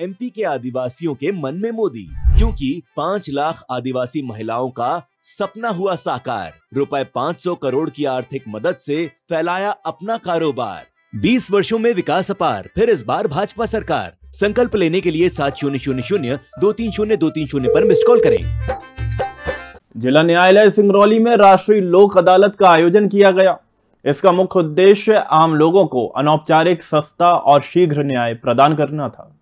MP के आदिवासियों के मन में मोदी, क्योंकि पाँच लाख आदिवासी महिलाओं का सपना हुआ साकार। रुपए 500 करोड़ की आर्थिक मदद से फैलाया अपना कारोबार। 20 वर्षों में विकास अपार, फिर इस बार भाजपा सरकार। संकल्प लेने के लिए सात शून्य शून्य शून्य, दो तीन शून्य, दो तीन शून्य आरोप मिस्ड कॉल करें। जिला न्यायालय सिंगरौली में राष्ट्रीय लोक अदालत का आयोजन किया गया। इसका मुख्य उद्देश्य आम लोगों को अनौपचारिक सस्ता और शीघ्र न्याय प्रदान करना था।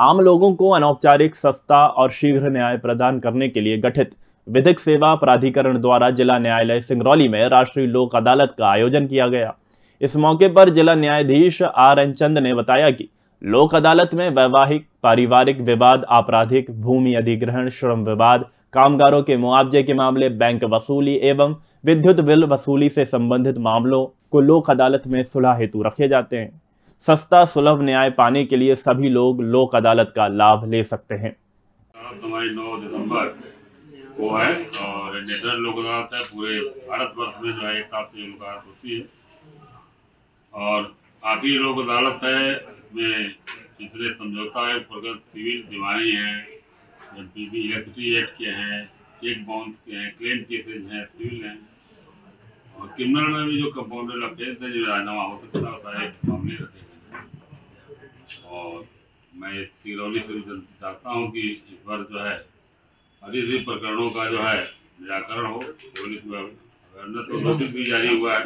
आम लोगों को अनौपचारिक, सस्ता और शीघ्र न्याय प्रदान करने के लिए गठित विधिक सेवा प्राधिकरण द्वारा जिला न्यायालय सिंगरौली में राष्ट्रीय लोक अदालत का आयोजन किया गया। इस मौके पर जिला न्यायाधीश आर एन चंद ने बताया कि लोक अदालत में वैवाहिक, पारिवारिक विवाद, आपराधिक, भूमि अधिग्रहण, श्रम विवाद, कामगारों के मुआवजे के मामले, बैंक वसूली एवं विद्युत बिल वसूली से संबंधित मामलों को लोक अदालत में सुलह हेतु रखे जाते हैं। सस्ता, सुलभ न्याय पाने के लिए सभी लोग लोक अदालत का लाभ ले सकते हैं। हमारी है और नेशनल लोक अदालत है, पूरे भारत वर्ष में जो है एक साथ लोक अदालत होती है। और आखिरी लोक अदालत है में जितने समझौता है प्रगत सिविल दिवानी है इलेक्ट्रिसिटी एक्ट के हैं, चेक बाउंस के हैं, क्लेम केसेज हैं, सिविल हैं। और क्रिमिनल में भी जो कंपाउंडेड अफेंस है जो राजनामा हो सकता है सारे मामले रखे गए और मैं सिरौली से चाहता हूँ कि इस बार जो है अधिक प्रकरणों का जो है निराकरण हो अवेयरनेस तो नोटिस भी जारी हुआ है।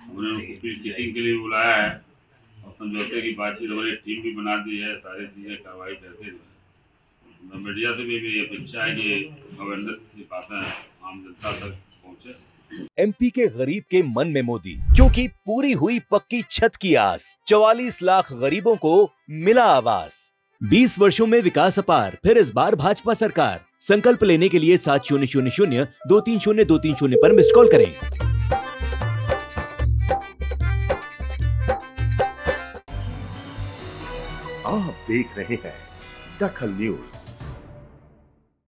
हमने उनको चीटिंग के लिए बुलाया है और समझौते की बातचीत हमारी टीम भी बना दी है, सारी चीज़ें कार्रवाई करते हुए। मीडिया से भी मेरी अपेक्षा है कि अवेयरनेस की बातें आम जनता तक एमपी के गरीब के मन में मोदी, क्योंकि पूरी हुई पक्की छत की आस, चवालीस लाख गरीबों को मिला आवास। 20 वर्षों में विकास अपार, फिर इस बार भाजपा सरकार। संकल्प लेने के लिए सात शून्य शून्य शून्य, दो तीन शून्य, दो तीन शून्य आरोप मिस्ड कॉल करें। आप देख रहे हैं दखल न्यूज़।